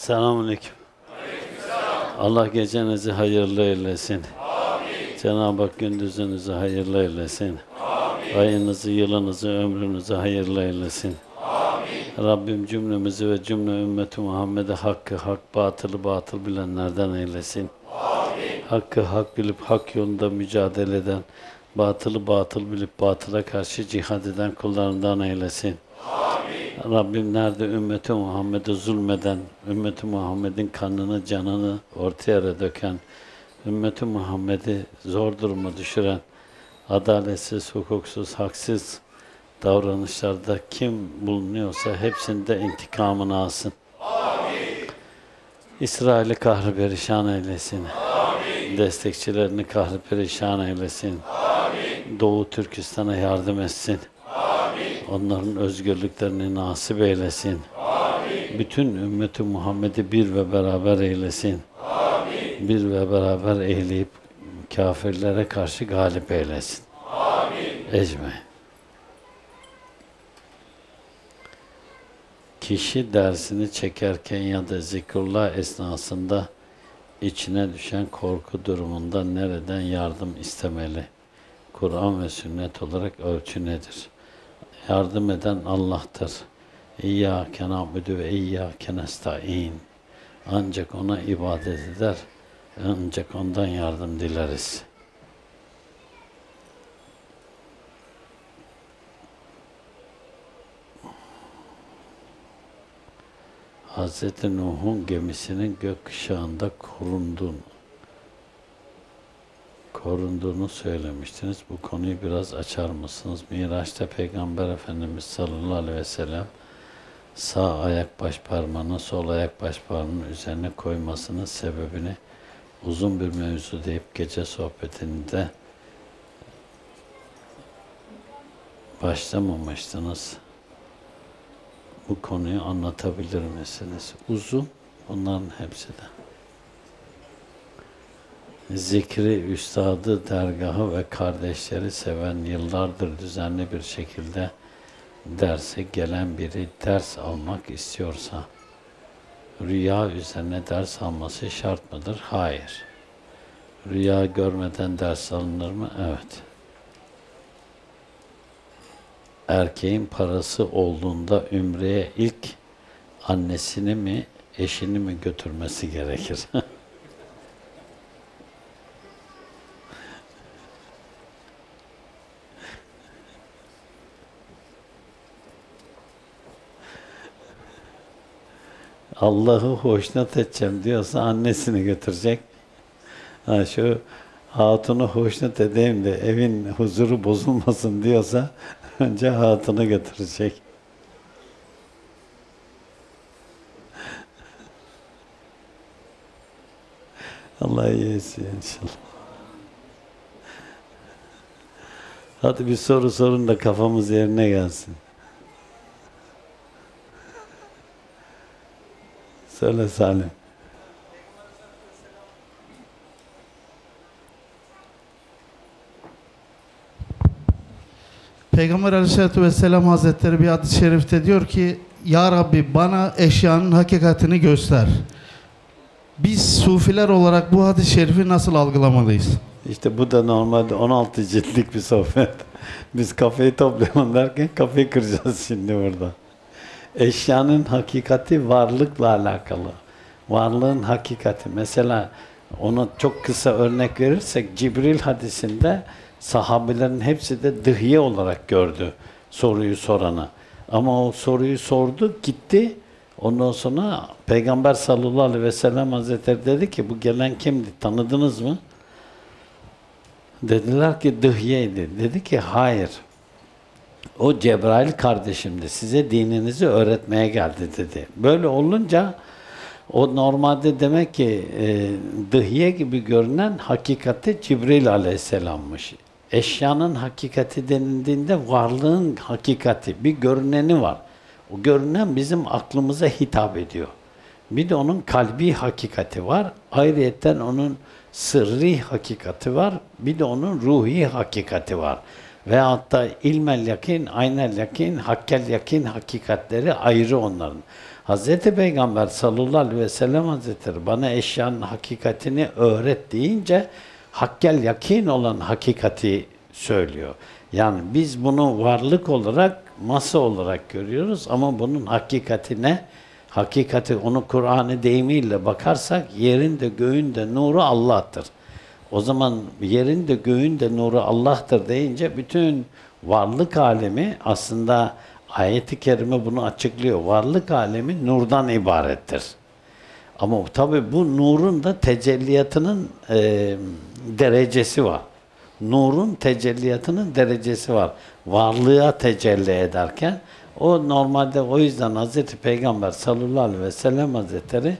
Selamünaleyküm. Allah gecenizi hayırlı eylesin. Cenab-ı Hak gündüzünüzü hayırlı eylesin. Ayınızı, yılınızı, ömrünüzü hayırlı eylesin. Rabbim cümlemizi ve cümle ümmeti Muhammed'e hakkı hak, batılı batıl bilenlerden eylesin. Hakkı hak bilip hak yolunda mücadele eden, batılı batıl bilip batıla karşı cihad eden kullarından eylesin. Rabbim nerede ümmeti Muhammed'e zulmeden, ümmeti Muhammed'in kanını, canını ortaya yere döken, ümmeti Muhammed'i zor duruma düşüren, adaletsiz, hukuksuz, haksız davranışlarda kim bulunuyorsa hepsinde intikamını alsın. İsrail'i kahri perişan eylesin. Destekçilerini kahri perişan eylesin. Doğu Türkistan'a yardım etsin. Onların özgürlüklerini nasip eylesin. Bütün ümmeti Muhammed'i bir ve beraber eylesin. Bir ve beraber eyleyip kafirlere karşı galip eylesin. Ecme. Kişi dersini çekerken ya da zikrullah esnasında içine düşen korku durumunda nereden yardım istemeli? Kur'an ve sünnet olarak ölçü nedir? Yardım eden Allah'tır. İyyâke na'budu ve iyyâke nesta'in. Ancak ona ibadet eder, ancak ondan yardım dileriz. Hz. Nuh'un gemisinin gökkuşağında korunduğunu, korunduğunu söylemiştiniz. Bu konuyu biraz açar mısınız? Miraç'ta Peygamber Efendimiz sallallahu aleyhi ve sellem sağ ayak baş parmağını sol ayak baş parmağının üzerine koymasının sebebini uzun bir mevzu deyip gece sohbetinde başlamamıştınız. Bu konuyu anlatabilir misiniz? Uzun, bunların hepsi de. Zikri, üstadı, dergahı ve kardeşleri seven yıllardır düzenli bir şekilde derse gelen biri ders almak istiyorsa, rüya üzerine ders alması şart mıdır? Hayır. Rüya görmeden ders alınır mı? Evet. Erkeğin parası olduğunda ümreye ilk annesini mi, eşini mi götürmesi gerekir? Allah'ı hoşnut edeceğim diyorsa annesini götürecek. Ha şu hatunu hoşnut edeyim de evin huzuru bozulmasın diyorsa önce hatunu götürecek. Allah iyi etsin inşallah. Hadi bir soru sorun da kafamız yerine gelsin. Söyle Salim. Peygamber Aleyhisselatü Vesselam Hazretleri bir hadis-i şerifte diyor ki Ya Rabbi bana eşyanın hakikatini göster. Biz sufiler olarak bu hadis-i şerifi nasıl algılamalıyız? İşte bu da normalde 16 ciltlik bir sohbet. Biz kafayı toplayalım derken kafayı kıracağız şimdi burada. Eşyanın hakikati varlıkla alakalı. Varlığın hakikati. Mesela onu çok kısa örnek verirsek Cibril hadisinde sahabelerin hepsi de dıhiye olarak gördü soruyu soranı. Ama o soruyu sordu, gitti. Ondan sonra Peygamber sallallahu aleyhi ve sellem hazretleri dedi ki bu gelen kimdi, tanıdınız mı? Dediler ki dıhiyeydi. Dedi ki hayır. O Cebrail kardeşimdi. Size dininizi öğretmeye geldi dedi. Böyle olunca o normalde demek ki e, dıhiye gibi görünen hakikati Cibril aleyhisselammış. Eşyanın hakikati denildiğinde varlığın hakikati, bir görüneni var. O görünen bizim aklımıza hitap ediyor. Bir de onun kalbi hakikati var. Ayrıyeten onun sırrı hakikati var. Bir de onun ruhi hakikati var. Ve hatta ilmel yakin, aynel yakin, hakkel yakin hakikatleri ayrı onların. Hazreti Peygamber sallallahu aleyhi ve sellem Hazretleri bana eşyanın hakikatini öğret deyince hakkel yakin olan hakikati söylüyor. Yani biz bunu varlık olarak, masa olarak görüyoruz ama bunun hakikati ne? Hakikati onu Kur'an'ı deyimiyle bakarsak yerin de nuru Allah'tır. O zaman yerin de göğün de nuru Allah'tır deyince bütün varlık alemi aslında ayeti kerime bunu açıklıyor. Varlık alemi nurdan ibarettir. Ama tabi bu nurun da tecelliyatının e, derecesi var. Nurun tecelliyatının derecesi var. Varlığa tecelli ederken o normalde o yüzden Hazreti Peygamber sallallahu aleyhi ve sellem Hazretleri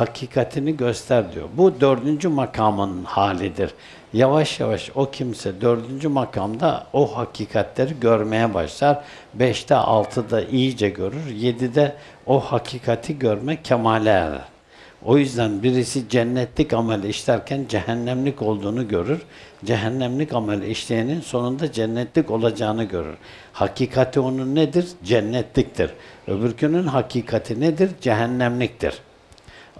hakikatini göster diyor. Bu dördüncü makamın halidir. Yavaş yavaş o kimse dördüncü makamda o hakikatleri görmeye başlar. Beşte, altıda iyice görür. Yedide o hakikati görme kemale erer. O yüzden birisi cennetlik amel işlerken cehennemlik olduğunu görür. Cehennemlik amel işleyenin sonunda cennetlik olacağını görür. Hakikati onun nedir? Cennetliktir. Öbürkünün hakikati nedir? Cehennemliktir.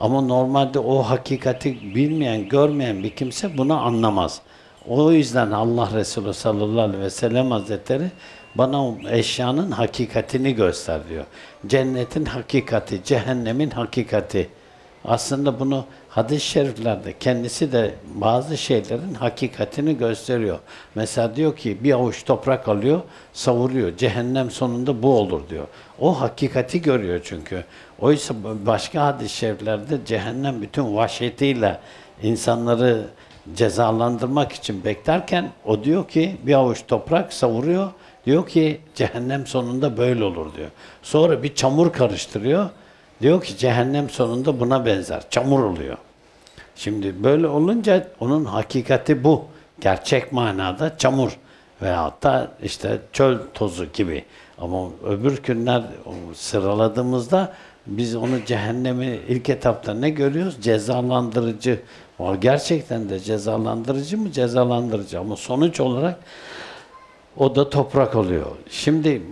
Ama normalde o hakikati bilmeyen, görmeyen bir kimse bunu anlamaz. O yüzden Allah Resulü sallallahu aleyhi ve sellem Hazretleri bana eşyanın hakikatini göster diyor. Cennetin hakikati, cehennemin hakikati. Aslında bunu hadis-i şeriflerde kendisi de bazı şeylerin hakikatini gösteriyor. Mesela diyor ki bir avuç toprak alıyor, savuruyor. Cehennem sonunda bu olur diyor. O hakikati görüyor çünkü. Oysa başka hadis-i şeriflerde cehennem bütün vahşetiyle insanları cezalandırmak için beklerken o diyor ki bir avuç toprak savuruyor. Diyor ki cehennem sonunda böyle olur diyor. Sonra bir çamur karıştırıyor. Diyor ki cehennem sonunda buna benzer. Çamur oluyor. Şimdi böyle olunca onun hakikati bu. Gerçek manada çamur veyahut da işte çöl tozu gibi. Ama öbür günler sıraladığımızda biz onu cehennemi ilk etapta ne görüyoruz? Cezalandırıcı. O gerçekten de cezalandırıcı mı? Cezalandırıcı. Ama sonuç olarak o da toprak oluyor. Şimdi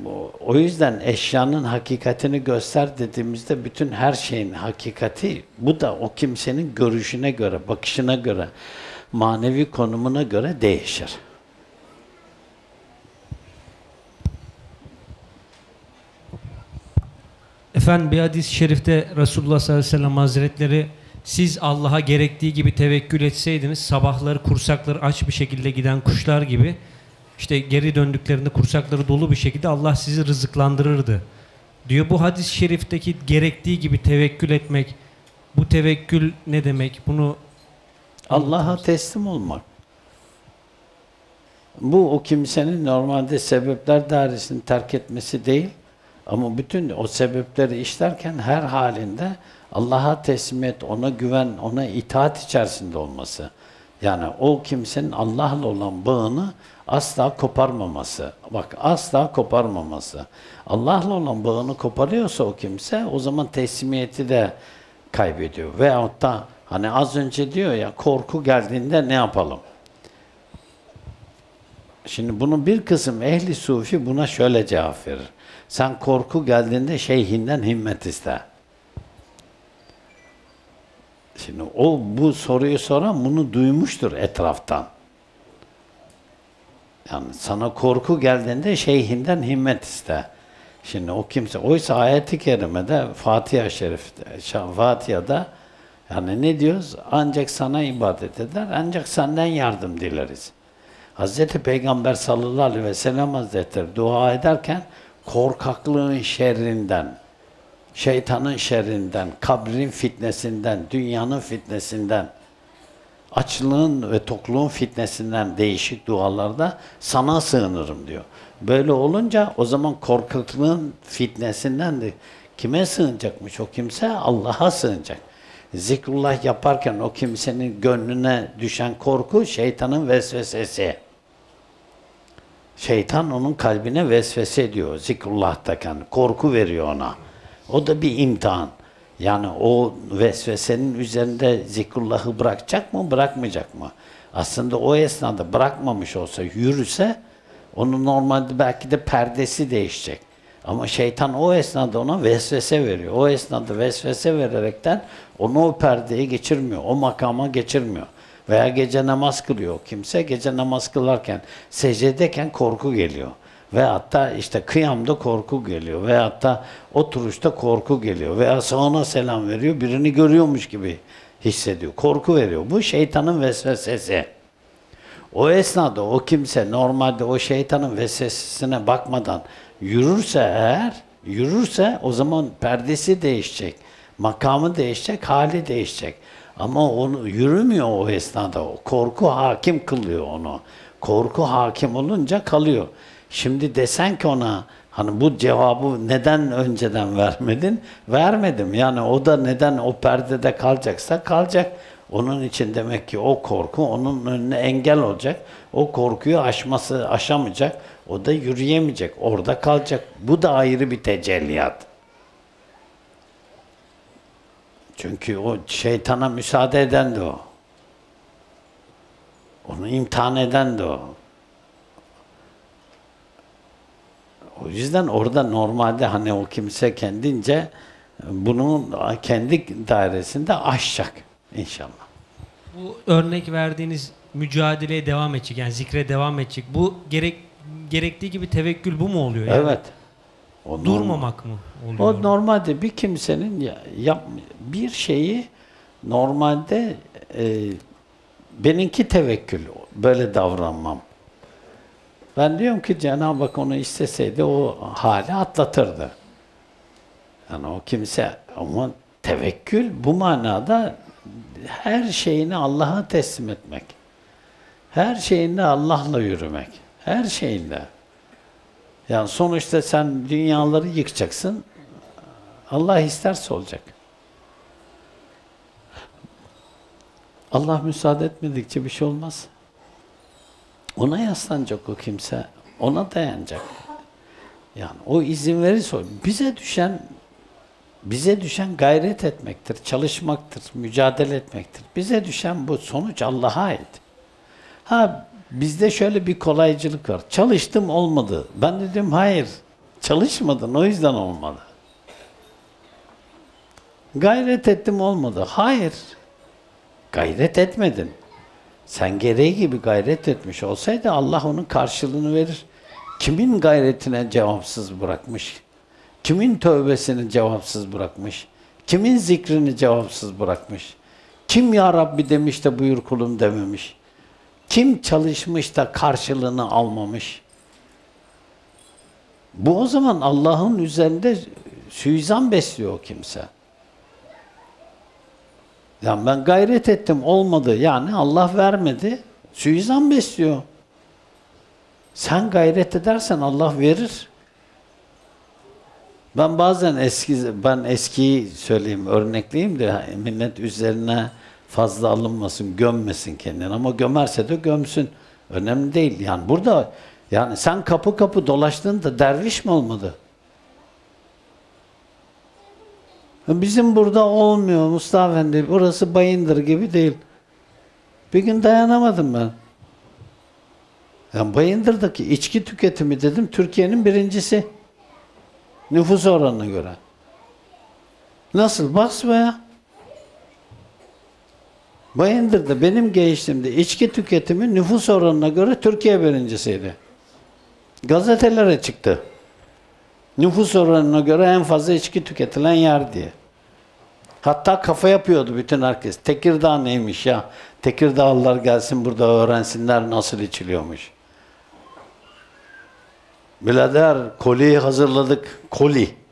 o yüzden eşyanın hakikatini göster dediğimizde bütün her şeyin hakikati bu da o kimsenin görüşüne göre, bakışına göre, manevi konumuna göre değişir. Efendim bir hadis-i şerifte Resulullah sallallahu aleyhi ve sellem hazretleri siz Allah'a gerektiği gibi tevekkül etseydiniz sabahları kursakları aç bir şekilde giden kuşlar gibi işte geri döndüklerinde kursakları dolu bir şekilde Allah sizi rızıklandırırdı. Diyor bu hadis-i şerifteki gerektiği gibi tevekkül etmek bu tevekkül ne demek? Bunu Allah'a teslim olmak. Bu o kimsenin normalde sebepler dairesini terk etmesi değil. Ama bütün o sebepleri işlerken her halinde Allah'a teslimiyet, ona güven, ona itaat içerisinde olması. Yani o kimsenin Allah'la olan bağını asla koparmaması. Bak asla koparmaması. Allah'la olan bağını koparıyorsa o kimse o zaman teslimiyeti de kaybediyor. Veyahut da hani az önce diyor ya korku geldiğinde ne yapalım? Şimdi bunun bir kısım ehli sufi buna şöyle cevap verir. Sen korku geldiğinde şeyhinden himmet iste. Şimdi o bu soruyu soran bunu duymuştur etraftan. Yani sana korku geldiğinde şeyhinden himmet iste. Şimdi o kimse, oysa ayeti kerimede Fatiha Şerif'te, Fatiha'da yani ne diyoruz? Ancak sana ibadet eder, ancak senden yardım dileriz. Hazreti Peygamber sallallahu aleyhi ve sellem Hazretleri dua ederken korkaklığın şerrinden, şeytanın şerrinden, kabrin fitnesinden, dünyanın fitnesinden, açlığın ve tokluğun fitnesinden değişik dualarda sana sığınırım diyor. Böyle olunca o zaman korkaklığın fitnesinden de kime sığınacakmış o kimse? Allah'a sığınacak. Zikrullah yaparken o kimsenin gönlüne düşen korku şeytanın vesvesesi. Şeytan onun kalbine vesvese ediyor zikrullah'taken. Korku veriyor ona. O da bir imtihan. Yani o vesvesenin üzerinde zikrullahı bırakacak mı, bırakmayacak mı? Aslında o esnada bırakmamış olsa, yürüse, onun normalde belki de perdesi değişecek. Ama şeytan o esnada ona vesvese veriyor. O esnada vesvese vererekten onu o perdeye geçirmiyor. O makama geçirmiyor. Veya gece namaz kılıyor kimse. Gece namaz kılarken, secdedeyken korku geliyor. Ve hatta işte kıyamda korku geliyor. Ve hatta oturuşta korku geliyor. Veya sağına selam veriyor. Birini görüyormuş gibi hissediyor. Korku veriyor. Bu şeytanın vesvesesi. O esnada o kimse normalde o şeytanın vesvesesine bakmadan yürürse eğer, yürürse o zaman perdesi değişecek. Makamı değişecek, hali değişecek. Ama onu yürümüyor o esnada. Korku hakim kılıyor onu. Korku hakim olunca kalıyor. Şimdi desen ki ona hani bu cevabı neden önceden vermedin? Vermedim. Yani o da neden o perdede kalacaksa kalacak. Onun için demek ki o korku onun önüne engel olacak. O korkuyu aşması aşamayacak. O da yürüyemeyecek. Orada kalacak. Bu da ayrı bir tecelliyat. Çünkü o şeytana müsaade eden de o. Onu imtihan eden de o. O yüzden orada normalde hani o kimse kendince bunun kendi dairesinde aşacak inşallah. Bu örnek verdiğiniz mücadeleye devam edecek yani zikre devam edecek. Bu gerek gerektiği gibi tevekkül bu mu oluyor? Yani Evet. O normal. Durmamak mı oluyor? O normalde bir kimsenin ya- yap, bir şeyi normalde e, benimki tevekkül. Böyle davranmam. Ben diyorum ki Cenab-ı Hak onu isteseydi o hali atlatırdı. Yani o kimse ama tevekkül bu manada her şeyini Allah'a teslim etmek. Her şeyinde Allah'la yürümek. Her şeyinde. Yani sonuçta sen dünyaları yıkacaksın. Allah isterse olacak. Allah müsaade etmedikçe bir şey olmaz. Ona yaslanacak o kimse. Ona dayanacak. Yani o izin verirse bize düşen bize düşen gayret etmektir, çalışmaktır, mücadele etmektir. Bize düşen bu sonuç Allah'a ait. Ha bizde şöyle bir kolaycılık var. Çalıştım olmadı. Ben dedim hayır. Çalışmadın o yüzden olmadı. Gayret ettim olmadı. Hayır. Gayret etmedin. Sen gereği gibi gayret etmiş olsaydı Allah onun karşılığını verir. Kimin gayretine cevapsız bırakmış? Kimin tövbesini cevapsız bırakmış? Kimin zikrini cevapsız bırakmış? Kim ya Rabbi demiş de buyur kulum dememiş? Kim çalışmış da karşılığını almamış? Bu o zaman Allah'ın üzerinde suizan besliyor kimse. Yani ben gayret ettim olmadı yani Allah vermedi. Suizan besliyor. Sen gayret edersen Allah verir. Ben bazen eski ben eskiyi söyleyeyim örnekleyeyim de millet üzerine fazla alınmasın, gömmesin kendini ama gömerse de gömsün. Önemli değil. Yani burada yani sen kapı kapı dolaştığında derviş mi olmadı? Bizim burada olmuyor Mustafa Efendi. Burası Bayındır gibi değil. Bir gün dayanamadım ben. Yani Bayındır'daki içki tüketimi dedim Türkiye'nin birincisi. Nüfus oranına göre. Nasıl? Basma ya. Bayındır'da benim gençliğimde içki tüketimi nüfus oranına göre Türkiye birincisiydi. Gazetelere çıktı. Nüfus oranına göre en fazla içki tüketilen yer diye. Hatta kafa yapıyordu bütün herkes. Tekirdağ neymiş ya? Tekirdağlılar gelsin burada öğrensinler nasıl içiliyormuş. Birader koliyi hazırladık. Koli.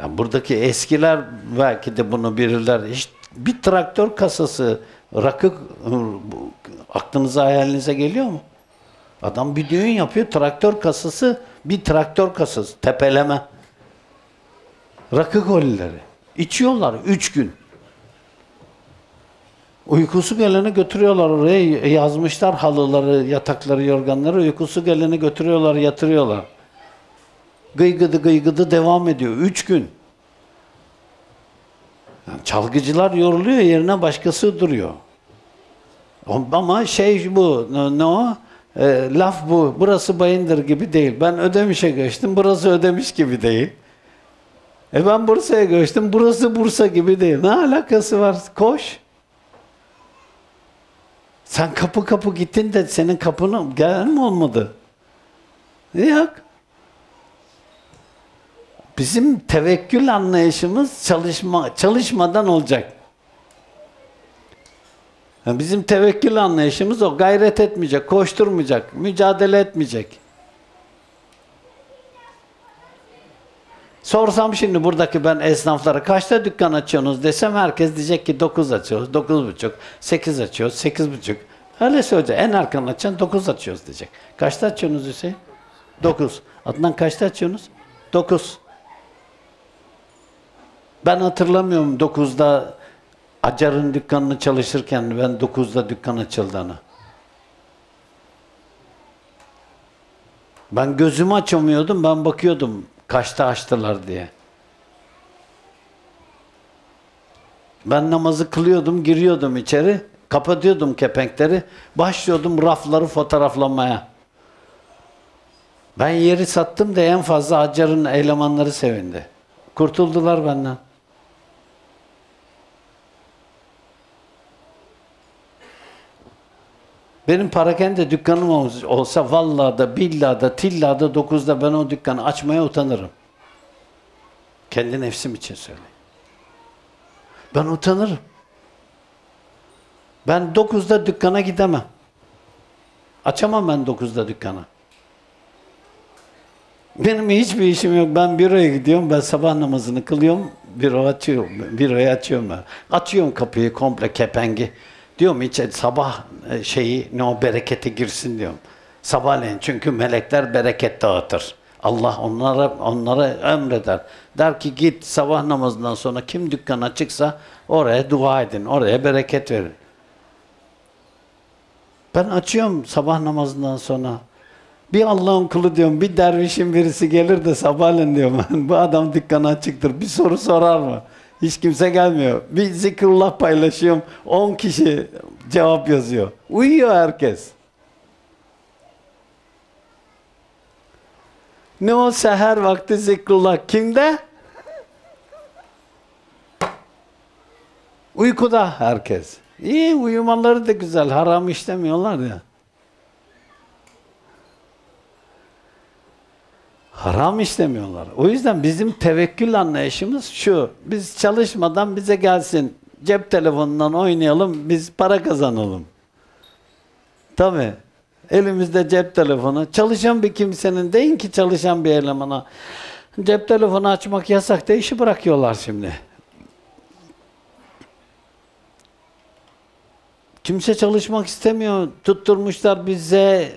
Yani buradaki eskiler belki de bunu bilirler. İşte bir traktör kasası rakı aklınıza hayalinize geliyor mu? Adam bir düğün yapıyor. Traktör kasası bir traktör kasası. Tepeleme. Rakı kolileri. İçiyorlar üç gün. Uykusu geleni götürüyorlar oraya yazmışlar halıları, yatakları, yorganları. Uykusu geleni götürüyorlar, yatırıyorlar. Gıygıdı gıygıdı devam ediyor. Üç gün. Yani çalgıcılar yoruluyor, yerine başkası duruyor. Ama şey bu, ne, o? E, laf bu. Burası Bayındır gibi değil. Ben Ödemiş'e göçtüm. Burası Ödemiş gibi değil. E ben Bursa'ya göçtüm. Burası Bursa gibi değil. Ne alakası var? Koş. Sen kapı kapı gittin de senin kapını gelen mi olmadı? Yok. Bizim tevekkül anlayışımız çalışma çalışmadan olacak. Yani bizim tevekkül anlayışımız o. Gayret etmeyecek, koşturmayacak, mücadele etmeyecek. Sorsam şimdi buradaki ben esnaflara kaçta dükkan açıyorsunuz desem herkes diyecek ki 9 açıyoruz, 9 buçuk, 8 açıyoruz, 8 buçuk. Öyle söyleyecek. En arkadan açan 9 açıyoruz diyecek. Kaçta açıyorsunuz Hüseyin? 9. Adnan kaçta açıyorsunuz? 9. Ben hatırlamıyorum 9'da Acar'ın dükkanını çalışırken ben 9'da dükkan açıldığını. Ben gözümü açamıyordum, ben bakıyordum kaçta açtılar diye. Ben namazı kılıyordum, giriyordum içeri, kapatıyordum kepenkleri, başlıyordum rafları fotoğraflamaya. Ben yeri sattım da en fazla Acar'ın elemanları sevindi. Kurtuldular benden. Benim parakende dükkanım olsa vallahi da billahi da tillahi da dokuzda ben o dükkanı açmaya utanırım. Kendi nefsim için söyleyeyim. Ben utanırım. Ben dokuzda dükkana gidemem. Açamam ben dokuzda dükkanı. Benim hiçbir işim yok. Ben büroya gidiyorum. Ben sabah namazını kılıyorum. Büro açıyorum. Büroyu açıyorum ben. Açıyorum kapıyı komple kepengi. Diyorum içe sabah e, şeyi ne o berekete girsin diyorum. Sabahleyin çünkü melekler bereket dağıtır. Allah onlara onlara emreder. Der ki git sabah namazından sonra kim dükkan açıksa oraya dua edin. Oraya bereket verin. Ben açıyorum sabah namazından sonra. Bir Allah'ın kulu diyorum, bir dervişin birisi gelir de sabahleyin diyorum, bu adam dükkanı açıktır, bir soru sorar mı? Hiç kimse gelmiyor. Bir zikrullah paylaşıyorum, 10 kişi cevap yazıyor. Uyuyor herkes. Ne o seher vakti zikrullah kimde? Uykuda herkes. İyi uyumaları da güzel, haram işlemiyorlar ya. Haram istemiyorlar. O yüzden bizim tevekkül anlayışımız şu. Biz çalışmadan bize gelsin. Cep telefonundan oynayalım, biz para kazanalım. Tabii. Elimizde cep telefonu. Çalışan bir kimsenin deyin ki çalışan bir elemana. Cep telefonu açmak yasak da işi bırakıyorlar şimdi. Kimse çalışmak istemiyor. Tutturmuşlar bize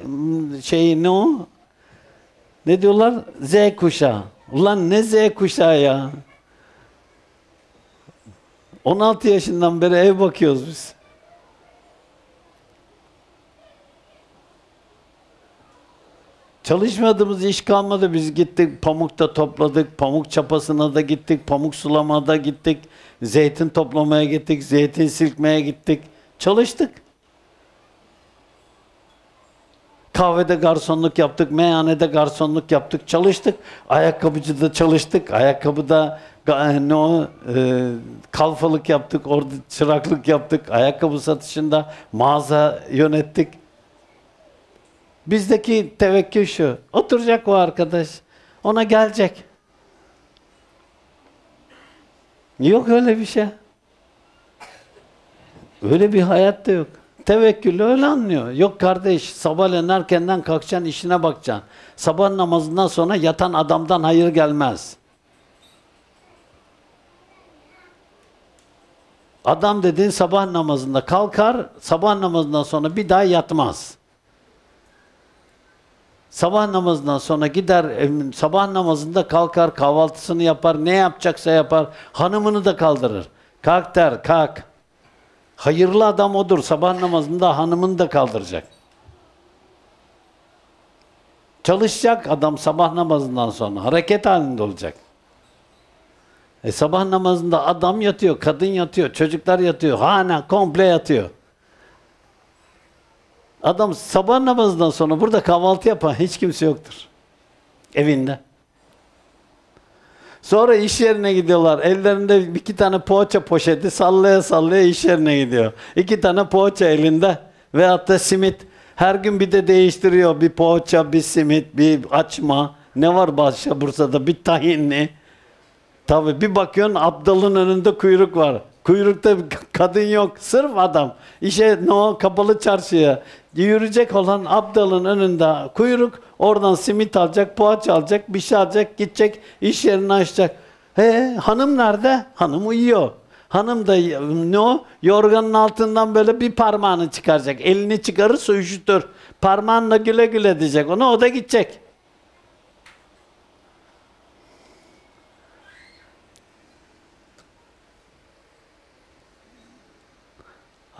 şeyi ne o? Ne diyorlar? Z kuşağı. Ulan ne Z kuşağı ya? 16 yaşından beri ev bakıyoruz biz. Çalışmadığımız iş kalmadı. Biz gittik pamukta topladık, pamuk çapasına da gittik, pamuk sulamada gittik, zeytin toplamaya gittik, zeytin silkmeye gittik. Çalıştık. Kahvede garsonluk yaptık, meyhanede garsonluk yaptık, çalıştık. Ayakkabıcıda çalıştık, ayakkabıda ne o e, kalfalık yaptık, orada çıraklık yaptık, ayakkabı satışında mağaza yönettik. Bizdeki tevekkül şu, oturacak o arkadaş, ona gelecek. Yok öyle bir şey. Öyle bir hayat da yok. Tevekkülü öyle anlıyor. Yok kardeş sabahleyin erkenden kalkacaksın işine bakacaksın. Sabah namazından sonra yatan adamdan hayır gelmez. Adam dediğin sabah namazında kalkar, sabah namazından sonra bir daha yatmaz. Sabah namazından sonra gider, sabah namazında kalkar, kahvaltısını yapar, ne yapacaksa yapar, hanımını da kaldırır. Kalk der, kalk. Hayırlı adam odur. Sabah namazında hanımını da kaldıracak. Çalışacak adam sabah namazından sonra. Hareket halinde olacak. E sabah namazında adam yatıyor, kadın yatıyor, çocuklar yatıyor, hane komple yatıyor. Adam sabah namazından sonra burada kahvaltı yapan hiç kimse yoktur. Evinde. Sonra iş yerine gidiyorlar. Ellerinde iki tane poğaça poşeti sallaya sallaya iş yerine gidiyor. İki tane poğaça elinde veyahut da simit. Her gün bir de değiştiriyor. Bir poğaça, bir simit, bir açma. Ne var başka Bursa'da? Bir tahinli. Tabii bir bakıyorsun Abdal'ın önünde kuyruk var. Kuyrukta kadın yok. Sırf adam. İşe no kapalı çarşıya yürüyecek olan Abdal'ın önünde kuyruk. Oradan simit alacak, poğaça alacak, bir şey alacak, gidecek, iş yerini açacak. He, hanım nerede? Hanım uyuyor. Hanım da ne o? Yorganın altından böyle bir parmağını çıkaracak. Elini çıkarırsa üşütür. Parmağınla güle güle diyecek ona, o da gidecek.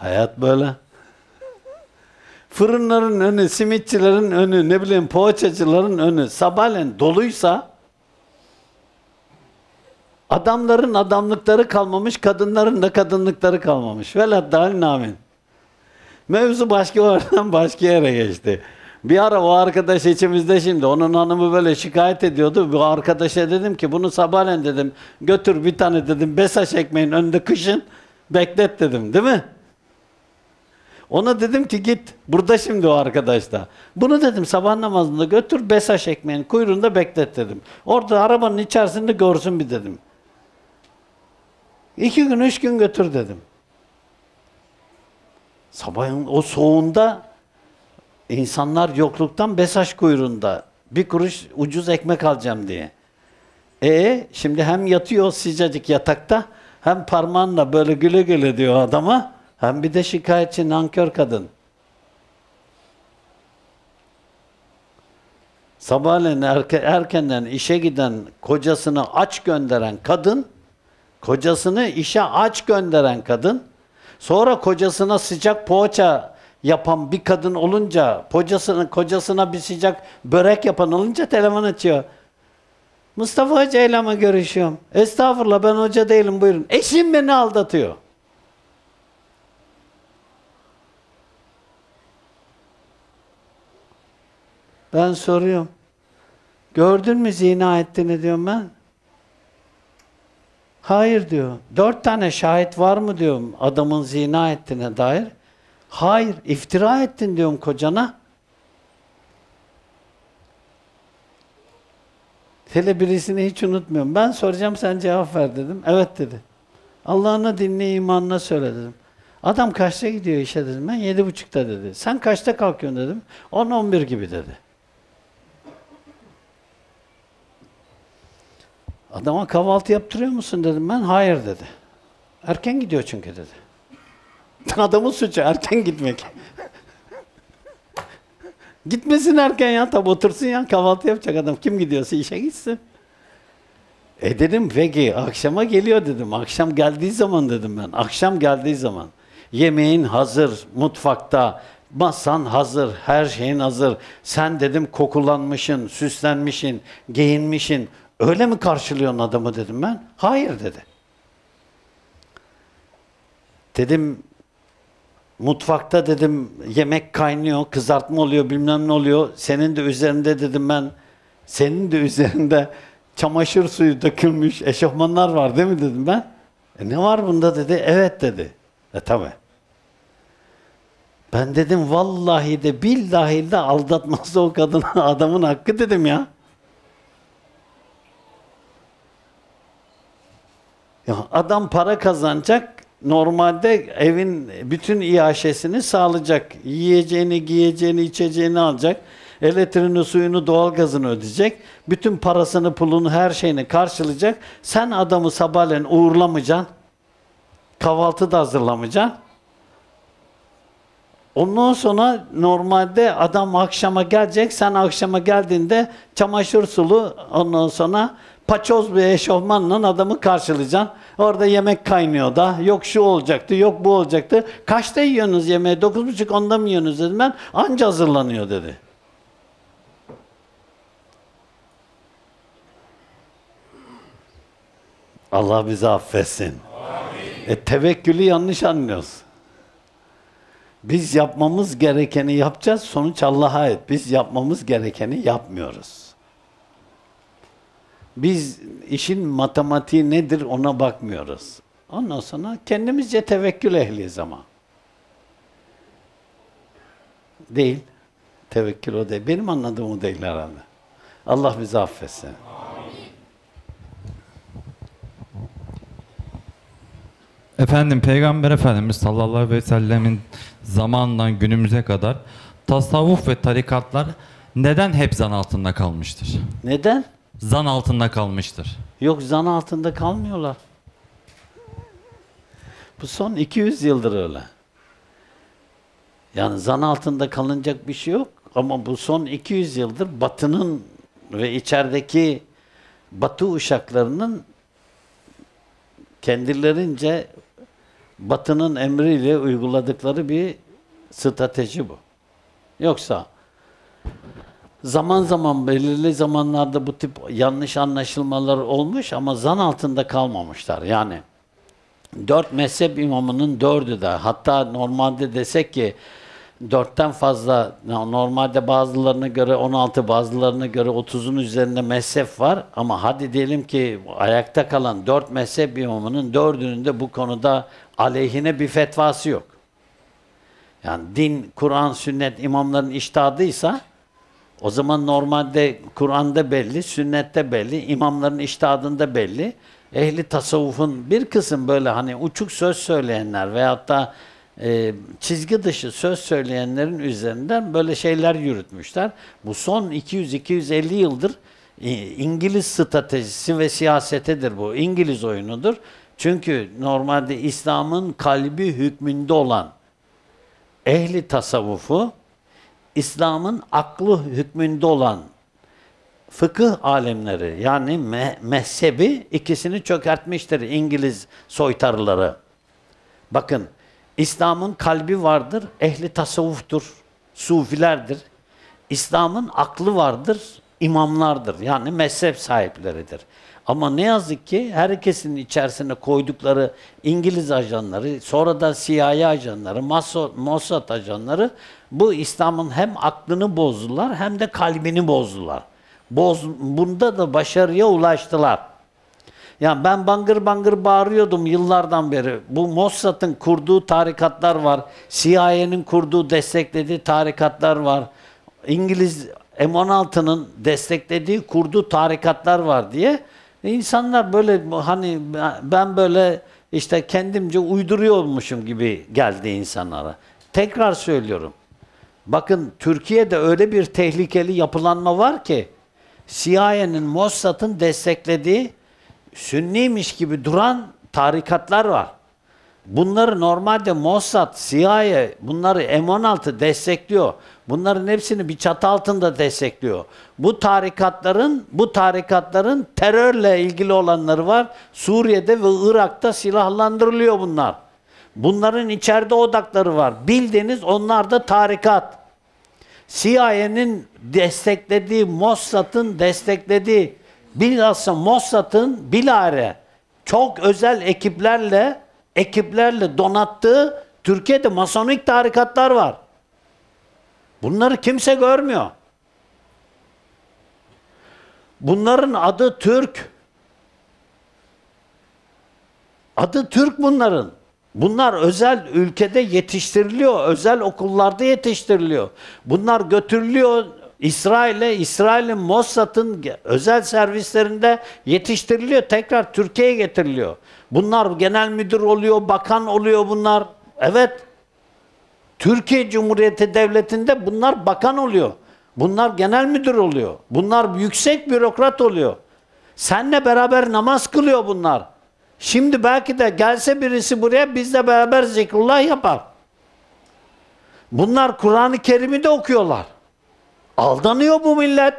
Hayat böyle. Fırınların önü, simitçilerin önü, ne bileyim poğaçacıların önü sabahleyin doluysa adamların adamlıkları kalmamış, kadınların da kadınlıkları kalmamış. Veladdâlin amin. Mevzu başka oradan başka yere geçti. Bir ara o arkadaş içimizde şimdi onun hanımı böyle şikayet ediyordu. Bu arkadaşa dedim ki bunu sabahleyin dedim götür bir tane dedim besaş ekmeğin önünde kışın beklet dedim değil mi? Ona dedim ki git. Burada şimdi o arkadaş da. Bunu dedim sabah namazında götür Besaş ekmeğin kuyruğunda beklet dedim. Orada arabanın içerisinde görsün bir dedim. İki gün, üç gün götür dedim. Sabahın o soğuğunda insanlar yokluktan Besaş kuyruğunda bir kuruş ucuz ekmek alacağım diye. E şimdi hem yatıyor sıcacık yatakta hem parmağınla böyle güle güle diyor adama. Hem bir de şikayetçi nankör kadın. Sabahleyin erke, erkenden işe giden kocasını aç gönderen kadın, kocasını işe aç gönderen kadın, sonra kocasına sıcak poğaça yapan bir kadın olunca, kocasına, kocasına bir sıcak börek yapan olunca telefon açıyor. Mustafa Hoca ile mi görüşüyorum? Estağfurullah ben hoca değilim buyurun. Eşim beni aldatıyor. Ben soruyorum. Gördün mü zina ettiğini diyorum ben. Hayır diyor. Dört tane şahit var mı diyorum adamın zina ettiğine dair. Hayır, iftira ettin diyorum kocana. Hele birisini hiç unutmuyorum. Ben soracağım sen cevap ver dedim. Evet dedi. Allah'ına dinle imanına söyle dedim. Adam kaçta gidiyor işe dedim. Ben yedi buçukta dedi. Sen kaçta kalkıyorsun dedim. On on bir gibi dedi. Adama kahvaltı yaptırıyor musun dedim ben. Hayır dedi. Erken gidiyor çünkü dedi. Adamın suçu erken gitmek. Gitmesin erken ya tabi otursun ya kahvaltı yapacak adam. Kim gidiyorsa işe gitsin. E dedim peki akşama geliyor dedim. Akşam geldiği zaman dedim ben. Akşam geldiği zaman. Yemeğin hazır mutfakta. Masan hazır, her şeyin hazır. Sen dedim kokulanmışın, süslenmişin, giyinmişin. Öyle mi karşılıyorsun adamı dedim ben. Hayır dedi. Dedim mutfakta dedim yemek kaynıyor, kızartma oluyor, bilmem ne oluyor. Senin de üzerinde dedim ben, senin de üzerinde çamaşır suyu dökülmüş eşofmanlar var değil mi dedim ben. E ne var bunda dedi. Evet dedi. E tabi. Ben dedim vallahi de billahi de aldatmazsa o kadın adamın hakkı dedim ya. Adam para kazanacak, normalde evin bütün iaşesini sağlayacak. Yiyeceğini, giyeceğini, içeceğini alacak. Elektriğini, suyunu, doğalgazını ödeyecek. Bütün parasını, pulunu, her şeyini karşılayacak. Sen adamı sabahleyin uğurlamayacaksın. Kahvaltı da hazırlamayacaksın. Ondan sonra normalde adam akşama gelecek. Sen akşama geldiğinde çamaşır sulu ondan sonra paçoz bir eşofmanla adamı karşılayacaksın. Orada yemek kaynıyor da. Yok şu olacaktı, yok bu olacaktı. Kaçta yiyorsunuz yemeği? Dokuz buçuk onda mı yiyorsunuz dedim ben. Anca hazırlanıyor dedi. Allah bizi affetsin. E, tevekkülü yanlış anlıyoruz. Biz yapmamız gerekeni yapacağız, sonuç Allah'a ait. Biz yapmamız gerekeni yapmıyoruz. Biz işin matematiği nedir ona bakmıyoruz. Ondan sonra kendimizce tevekkül ehliyiz ama. Değil. Tevekkül o değil. Benim anladığım o değil herhalde. Allah bizi affetsin. Efendim Peygamber Efendimiz sallallahu aleyhi ve sellemin zamanından günümüze kadar tasavvuf ve tarikatlar neden hep zan altında kalmıştır? Neden? Zan altında kalmıştır. Yok zan altında kalmıyorlar. Bu son 200 yıldır öyle. Yani zan altında kalınacak bir şey yok. Ama bu son 200 yıldır batının ve içerideki batı uşaklarının kendilerince batının emriyle uyguladıkları bir strateji bu. Yoksa zaman zaman belirli zamanlarda bu tip yanlış anlaşılmalar olmuş ama zan altında kalmamışlar. Yani dört mezhep imamının dördü de hatta normalde desek ki dörtten fazla normalde bazılarına göre 16 bazılarına göre 30'un üzerinde mezhep var ama hadi diyelim ki ayakta kalan dört mezhep imamının dördünün de bu konuda aleyhine bir fetvası yok. Yani din, Kur'an, sünnet imamların iştihadıysa o zaman normalde Kur'an'da belli, sünnette belli, imamların iştihadında belli. Ehli tasavvufun bir kısım böyle hani uçuk söz söyleyenler veyahut da e, çizgi dışı söz söyleyenlerin üzerinden böyle şeyler yürütmüşler. Bu son 200-250 yıldır e, İngiliz stratejisi ve siyasetedir bu. İngiliz oyunudur. Çünkü normalde İslam'ın kalbi hükmünde olan ehli tasavvufu İslam'ın aklı hükmünde olan fıkıh alemleri yani me mezhebi ikisini çökertmiştir İngiliz soytarıları. Bakın İslam'ın kalbi vardır, ehli tasavvuftur, sufilerdir. İslam'ın aklı vardır, imamlardır. Yani mezhep sahipleridir. Ama ne yazık ki herkesin içerisine koydukları İngiliz ajanları, sonra da CIA ajanları, Mossad ajanları bu İslam'ın hem aklını bozdular hem de kalbini bozdular. Boz, bunda da başarıya ulaştılar. Yani ben bangır bangır bağırıyordum yıllardan beri. Bu Mossad'ın kurduğu tarikatlar var. CIA'nin kurduğu, desteklediği tarikatlar var. İngiliz M16'nın desteklediği, kurduğu tarikatlar var diye. İnsanlar böyle hani ben böyle işte kendimce uyduruyormuşum gibi geldi insanlara. Tekrar söylüyorum. Bakın Türkiye'de öyle bir tehlikeli yapılanma var ki CIA'nin Mossad'ın desteklediği Sünniymiş gibi duran tarikatlar var. Bunları normalde Mossad, CIA bunları M16 destekliyor. Bunların hepsini bir çatı altında destekliyor. Bu tarikatların bu tarikatların terörle ilgili olanları var. Suriye'de ve Irak'ta silahlandırılıyor bunlar. Bunların içeride odakları var. Bildiğiniz onlar da tarikat. CIA'nin desteklediği, Mossad'ın desteklediği, bilhassa Mossad'ın bilare çok özel ekiplerle ekiplerle donattığı Türkiye'de masonik tarikatlar var. Bunları kimse görmüyor. Bunların adı Türk. Adı Türk bunların. Bunlar özel ülkede yetiştiriliyor, özel okullarda yetiştiriliyor. Bunlar götürülüyor İsrail'e, İsrail'in Mossad'ın özel servislerinde yetiştiriliyor, tekrar Türkiye'ye getiriliyor. Bunlar genel müdür oluyor, bakan oluyor bunlar. Evet. Türkiye Cumhuriyeti Devleti'nde bunlar bakan oluyor. Bunlar genel müdür oluyor. Bunlar yüksek bürokrat oluyor. Senle beraber namaz kılıyor bunlar. Şimdi belki de gelse birisi buraya bizle beraber zikrullah yapar. Bunlar Kur'an-ı Kerim'i de okuyorlar. Aldanıyor bu millet.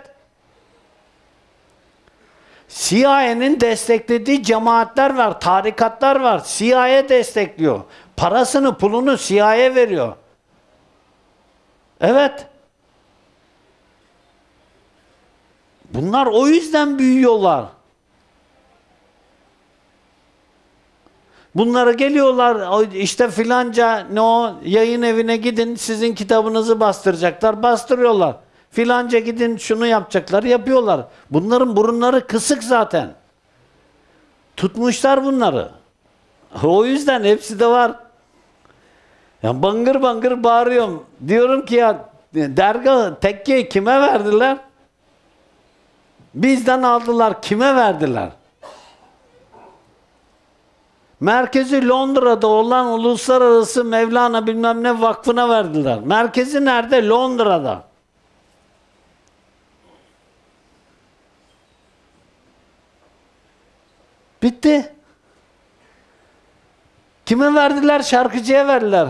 CIA'nin desteklediği cemaatler var, tarikatlar var. CIA destekliyor. Parasını, pulunu CIA veriyor. Evet. Bunlar o yüzden büyüyorlar. Bunlara geliyorlar işte filanca ne o yayın evine gidin sizin kitabınızı bastıracaklar bastırıyorlar. Filanca gidin şunu yapacaklar yapıyorlar. Bunların burunları kısık zaten. Tutmuşlar bunları. O yüzden hepsi de var. Ya bangır bangır bağırıyorum. Diyorum ki ya dergah tekkeyi kime verdiler? Bizden aldılar. Kime verdiler? Merkezi Londra'da olan Uluslararası Mevlana bilmem ne vakfına verdiler. Merkezi nerede? Londra'da. Bitti. Kime verdiler? Şarkıcıya verdiler.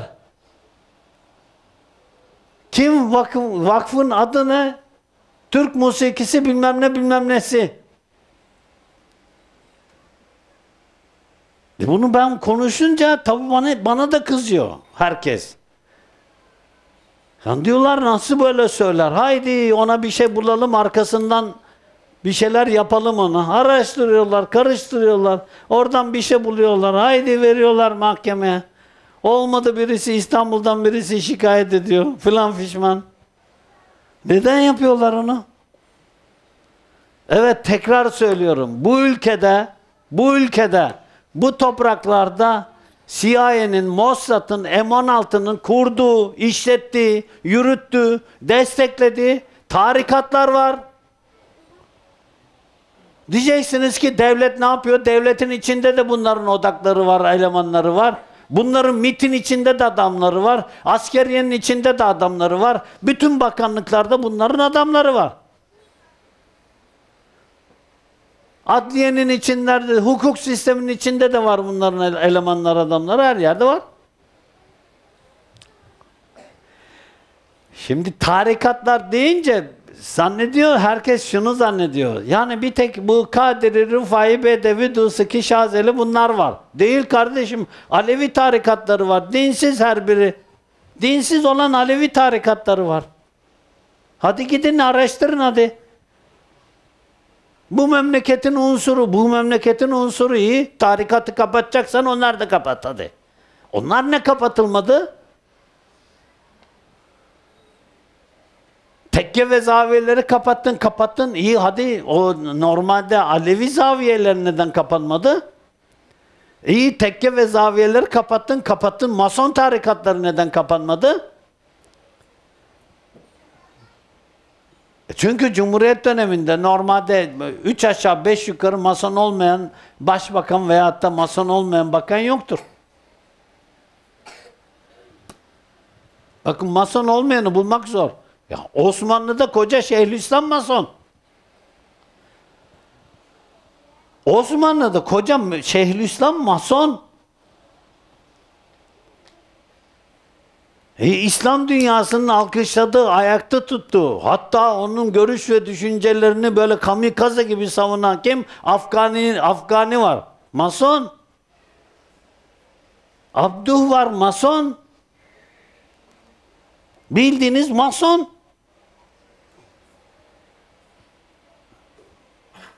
Kim vakıf, vakfın adı ne? Türk musikisi bilmem ne bilmem nesi. E bunu ben konuşunca tabii bana, bana da kızıyor herkes. Yani diyorlar nasıl böyle söyler? Haydi ona bir şey bulalım arkasından bir şeyler yapalım ona. Araştırıyorlar, karıştırıyorlar. Oradan bir şey buluyorlar. Haydi veriyorlar mahkemeye. Olmadı birisi İstanbul'dan birisi şikayet ediyor. Filan fişman. Neden yapıyorlar onu? Evet tekrar söylüyorum. Bu ülkede, bu ülkede, bu topraklarda CIA'nin, Mossad'ın, M16'nın kurduğu, işlettiği, yürüttüğü, desteklediği tarikatlar var. Diyeceksiniz ki devlet ne yapıyor? Devletin içinde de bunların odakları var, elemanları var. Bunların MIT'in içinde de adamları var. Askeriyenin içinde de adamları var. Bütün bakanlıklarda bunların adamları var. Adliyenin içinde, hukuk sisteminin içinde de var bunların elemanlar, adamları her yerde var. Şimdi tarikatlar deyince zannediyor, herkes şunu zannediyor. Yani bir tek bu Kadiri, Rıfai, Bedevi, Dusiki, Şazeli bunlar var. Değil kardeşim. Alevi tarikatları var. Dinsiz her biri. Dinsiz olan Alevi tarikatları var. Hadi gidin araştırın hadi. Bu memleketin unsuru, bu memleketin unsuru iyi. Tarikatı kapatacaksan onlar da kapat hadi. Onlar ne kapatılmadı? Tekke ve zaviyeleri kapattın, kapattın. İyi hadi o normalde Alevi zaviyeleri neden kapanmadı? İyi tekke ve zaviyeleri kapattın, kapattın. Mason tarikatları neden kapanmadı? E çünkü Cumhuriyet döneminde normalde üç aşağı beş yukarı mason olmayan başbakan veyahut da mason olmayan bakan yoktur. Bakın mason olmayanı bulmak zor. Ya Osmanlı'da koca Şeyhülislam mason. Osmanlı'da koca Şeyhülislam mason. E, İslam dünyasının alkışladığı, ayakta tuttuğu, hatta onun görüş ve düşüncelerini böyle kamikaze gibi savunan kim? Afgani, Afgani var. Mason. Abduh var, mason. Bildiğiniz mason.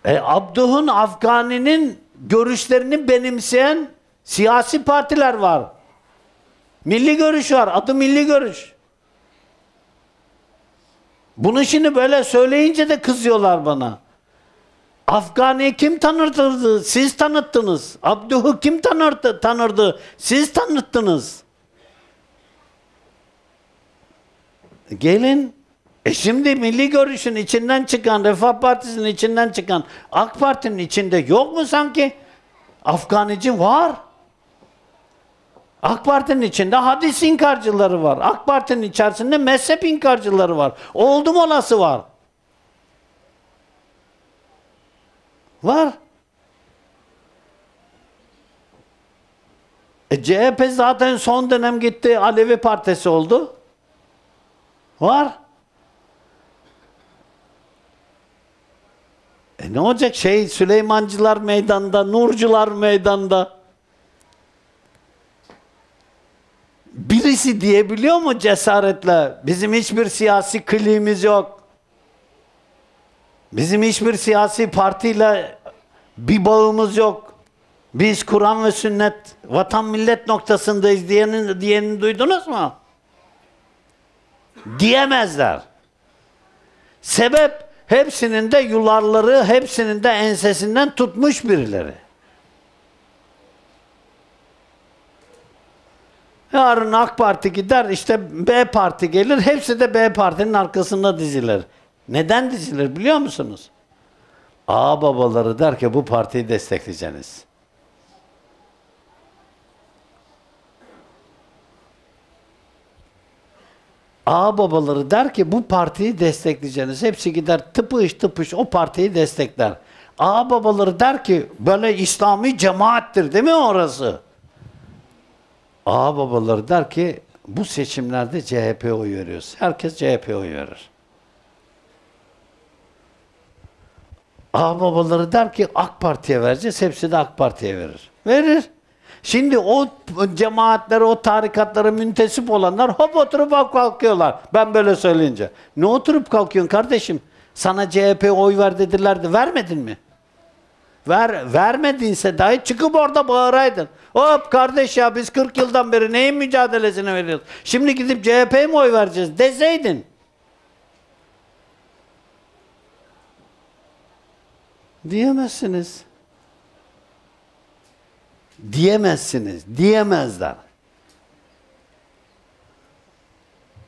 E, Abduh'un Afgani'nin görüşlerini benimseyen siyasi partiler var. Milli görüş var. Adı milli görüş. Bunu şimdi böyle söyleyince de kızıyorlar bana. Afgani'yi kim tanıtırdı? Siz tanıttınız. Abduh'u kim tanırdı, tanırdı? Siz tanıttınız. Gelin. E şimdi milli görüşün içinden çıkan, Refah Partisi'nin içinden çıkan AK Parti'nin içinde yok mu sanki? Afganici var. AK Parti'nin içinde hadis inkarcıları var. AK Parti'nin içerisinde mezhep inkarcıları var. Oldum olası var. Var. E CHP zaten son dönem gitti Alevi Partisi oldu. Var. E ne olacak şey Süleymancılar meydanda, Nurcular meydanda. Birisi diyebiliyor mu cesaretle? Bizim hiçbir siyasi kliğimiz yok. Bizim hiçbir siyasi partiyle bir bağımız yok. Biz Kur'an ve sünnet vatan millet noktasındayız diyenin, diyenini duydunuz mu? Diyemezler. Sebep hepsinin de yularları, hepsinin de ensesinden tutmuş birileri. Yarın AK Parti gider, işte B Parti gelir, hepsi de B Parti'nin arkasında dizilir. Neden dizilir biliyor musunuz? A babaları der ki bu partiyi destekleyeceksiniz. A babaları der ki bu partiyi destekleyeceksiniz. Hepsi gider tıpış tıpış o partiyi destekler. A babaları der ki böyle İslami cemaattir değil mi orası? A babaları der ki bu seçimlerde CHP'ye oy veriyoruz. Herkes CHP'ye oy verir. A babaları der ki AK Parti'ye vereceğiz. Hepsi de AK Parti'ye verir. Verir. Şimdi o cemaatlere, o tarikatlara müntesip olanlar hop oturup kalkıyorlar. Ben böyle söyleyince. Ne oturup kalkıyorsun kardeşim? Sana CHP oy ver dediler de vermedin mi? Ver, vermedinse dahi çıkıp orada bağıraydın. Hop kardeş ya biz 40 yıldan beri neyin mücadelesini veriyoruz? Şimdi gidip CHP'ye mi oy vereceğiz deseydin. Diyemezsiniz. Diyemezsiniz. Diyemezler.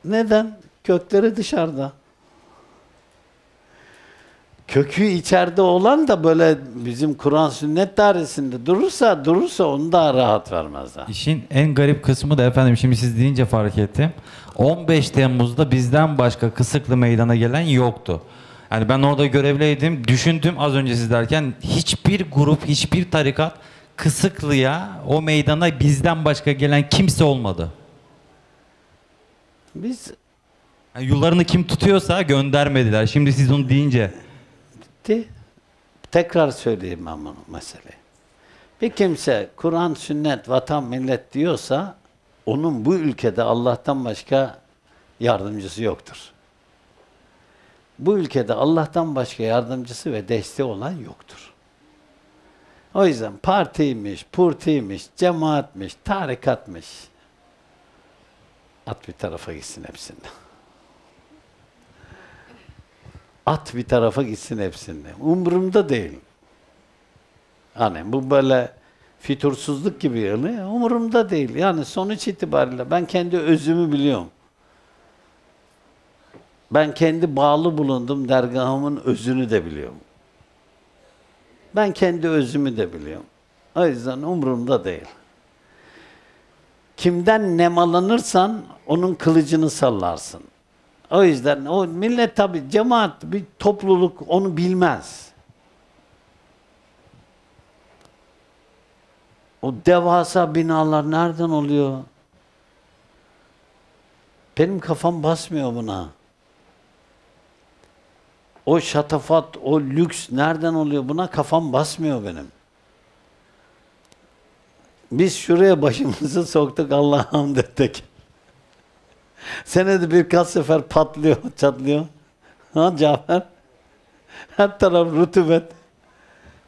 Neden? Kökleri dışarıda. Kökü içeride olan da böyle bizim Kur'an sünnet dairesinde durursa durursa onu daha rahat vermezler. İşin en garip kısmı da efendim şimdi siz deyince fark ettim. 15 Temmuz'da bizden başka Kısıklı meydana gelen yoktu. Yani ben orada görevliydim. Düşündüm az önce siz derken hiçbir grup, hiçbir tarikat Kısıklı'ya o meydana bizden başka gelen kimse olmadı. Biz Yani yollarını kim tutuyorsa göndermediler. Şimdi siz onu deyince Bitti. Tekrar söyleyeyim bunu meseleyi. Bir kimse Kur'an, sünnet, vatan, millet diyorsa onun bu ülkede Allah'tan başka yardımcısı yoktur. Bu ülkede Allah'tan başka yardımcısı ve desteği olan yoktur. O yüzden partiymiş, purtiymiş, cemaatmiş, tarikatmış. At bir tarafa gitsin hepsinden. At bir tarafa gitsin hepsinde. Umurumda değil. Hani bu böyle fitursuzluk gibi yani umurumda değil. Yani sonuç itibariyle ben kendi özümü biliyorum. Ben kendi bağlı bulundum dergahımın özünü de biliyorum. Ben kendi özümü de biliyorum. O yüzden umurumda değil. Kimden nemalanırsan onun kılıcını sallarsın. O yüzden o millet tabi cemaat bir topluluk onu bilmez. O devasa binalar nereden oluyor? Benim kafam basmıyor buna. O şatafat, o lüks nereden oluyor? Buna kafam basmıyor benim. Biz şuraya başımızı soktuk Allah'a hamd ettik. Senede birkaç sefer patlıyor, çatlıyor. Ha Cafer? Her taraf rutubet.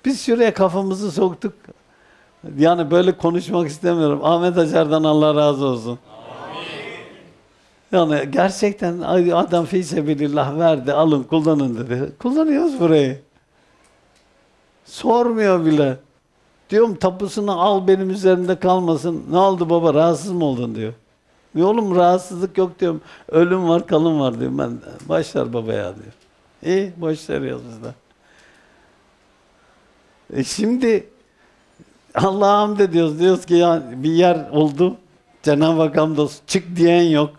Biz şuraya kafamızı soktuk. Yani böyle konuşmak istemiyorum. Ahmet Acar'dan Allah razı olsun. Yani gerçekten adam fisebilillah verdi, alın kullanın dedi. Kullanıyoruz burayı. Sormuyor bile. Diyorum tapusunu al benim üzerimde kalmasın. Ne oldu baba rahatsız mı oldun diyor. Ne oğlum rahatsızlık yok diyorum. Ölüm var kalım var diyorum ben. Başlar babaya diyor. İyi boş ver yazımızda. E şimdi Allah'a hamd ediyoruz. Diyoruz ki ya bir yer oldu. Cenab-ı Hak hamdolsun. Çık diyen yok.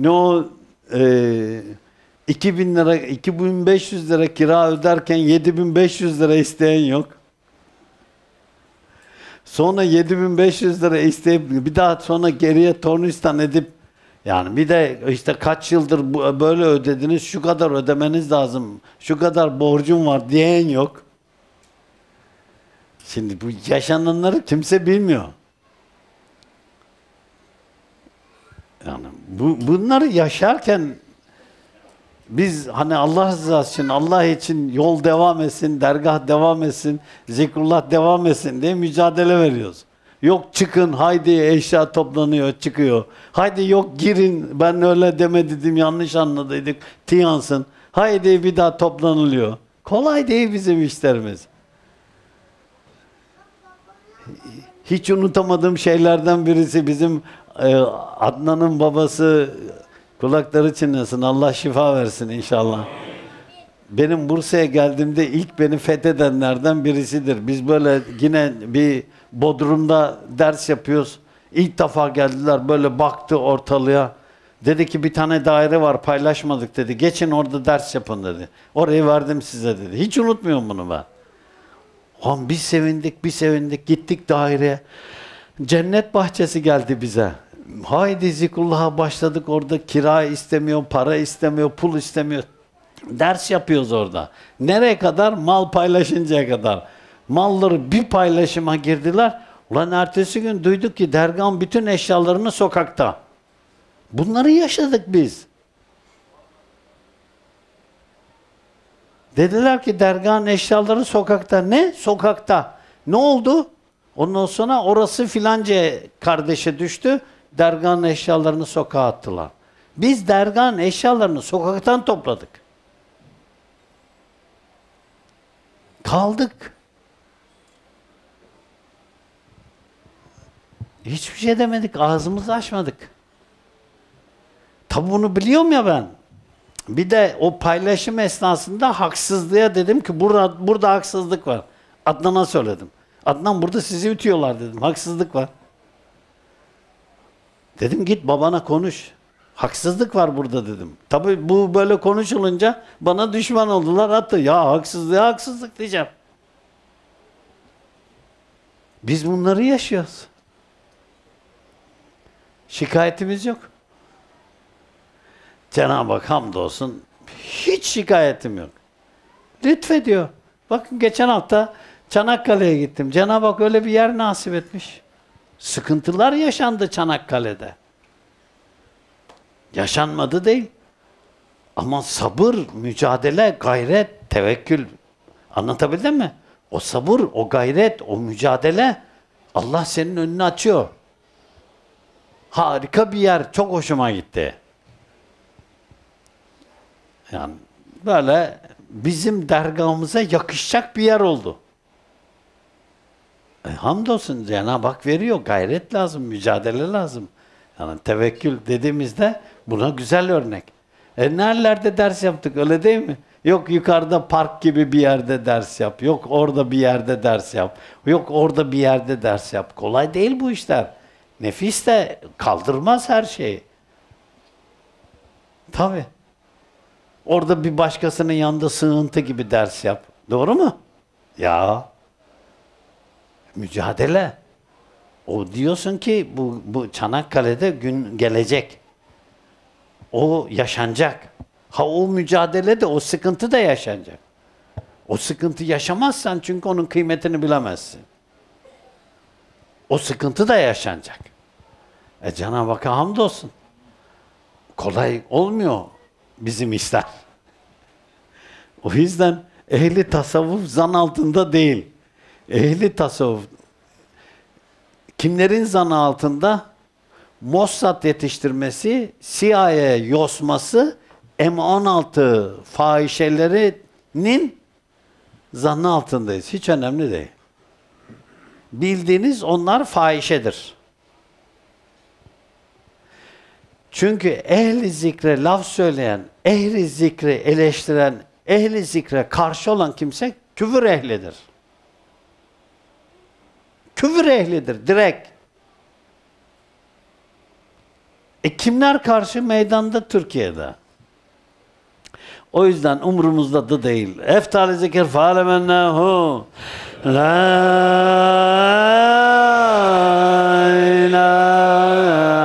Ne o e, 2000 lira, 2500 lira kira öderken 7500 lira isteyen yok. Sonra 7500 lira isteyip bir daha sonra geriye tornistan edip yani bir de işte kaç yıldır böyle ödediniz şu kadar ödemeniz lazım. Şu kadar borcum var diyen yok. Şimdi bu yaşananları kimse bilmiyor. Yani bu, bunları yaşarken Biz hani Allah rızası için, Allah için yol devam etsin, dergah devam etsin, zikrullah devam etsin diye mücadele veriyoruz. Yok çıkın, haydi eşya toplanıyor, çıkıyor. Haydi yok girin, ben öyle demedim, yanlış anladıydık, tiyansın. Haydi bir daha toplanılıyor. Kolay değil bizim işlerimiz. Hiç unutamadığım şeylerden birisi bizim Adnan'ın babası kulakları çınlasın. Allah şifa versin inşallah. Benim Bursa'ya geldiğimde ilk beni fethedenlerden birisidir. Biz böyle yine bir Bodrum'da ders yapıyoruz. İlk defa geldiler böyle baktı ortalığa. Dedi ki bir tane daire var paylaşmadık dedi. Geçin orada ders yapın dedi. Orayı verdim size dedi. Hiç unutmuyorum bunu ben. Lan bir sevindik, bir sevindik. Gittik daireye. Cennet bahçesi geldi bize. Haydi zikrullah'a başladık orada. Kira istemiyor, para istemiyor, pul istemiyor. Ders yapıyoruz orada. Nereye kadar? Mal paylaşıncaya kadar. Malları bir paylaşıma girdiler. Ulan ertesi gün duyduk ki dergahın bütün eşyalarını sokakta. Bunları yaşadık biz. Dediler ki dergahın eşyaları sokakta. Ne? Sokakta. Ne oldu? Ondan sonra orası filanca kardeşe düştü. Dergahın eşyalarını sokağa attılar. Biz dergahın eşyalarını sokaktan topladık. Kaldık. Hiçbir şey demedik. Ağzımızı açmadık. Tabi bunu biliyorum ya ben. Bir de o paylaşım esnasında haksızlığa dedim ki burada, burada haksızlık var. Adnan'a söyledim. Adnan burada sizi ütüyorlar dedim. Haksızlık var. Dedim git babana konuş. Haksızlık var burada dedim. Tabii bu böyle konuşulunca bana düşman oldular. Hatta ya haksızlığa haksızlık diyeceğim. Biz bunları yaşıyoruz. Şikayetimiz yok. Cenab-ı Hak hamdolsun hiç şikayetim yok. Lütfediyor. Bakın geçen hafta Çanakkale'ye gittim. Cenab-ı Hak öyle bir yer nasip etmiş. Sıkıntılar yaşandı Çanakkale'de. Yaşanmadı değil. Ama sabır, mücadele, gayret, tevekkül. Anlatabildim mi? O sabır, o gayret, o mücadele Allah senin önünü açıyor. Harika bir yer. Çok hoşuma gitti. Yani böyle bizim dergahımıza yakışacak bir yer oldu. E, hamdolsun Cenab-ı Hak veriyor. Gayret lazım, mücadele lazım. Yani tevekkül dediğimizde buna güzel örnek. E nerelerde ders yaptık öyle değil mi? Yok yukarıda park gibi bir yerde ders yap. Yok orada bir yerde ders yap. Yok orada bir yerde ders yap. Kolay değil bu işler. Nefis de kaldırmaz her şeyi. Tabii. Orada bir başkasının yanında sığıntı gibi ders yap. Doğru mu? Ya. Mücadele. O diyorsun ki bu, bu Çanakkale'de gün gelecek. O yaşanacak. Ha o mücadele de o sıkıntı da yaşanacak. O sıkıntı yaşamazsan çünkü onun kıymetini bilemezsin. O sıkıntı da yaşanacak. E Cenab-ı Hakk'a hamdolsun. Kolay olmuyor bizim işler. O yüzden ehli tasavvuf zan altında değil. Ehli tasavvuf kimlerin zan altında? Mossad yetiştirmesi, CIA yosması, M16 fahişelerinin zannı altındayız. Hiç önemli değil. Bildiğiniz onlar fahişedir. Çünkü ehli zikre laf söyleyen, ehli zikre eleştiren, ehli zikre karşı olan kimse küfür ehlidir. Küfür ehlidir direkt. E kimler karşı meydanda Türkiye'de? O yüzden umurumuzda da değil. Eftal zikir fa'lemennehu la ilahe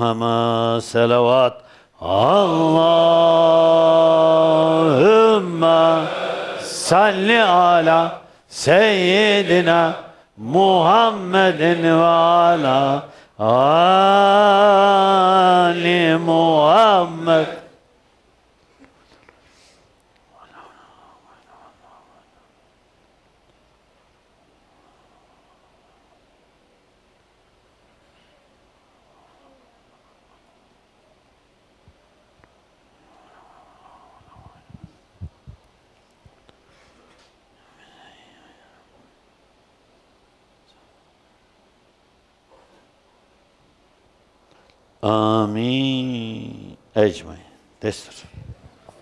Aleyhama selavat. Allahümme salli ala seyyidina Muhammedin ve ala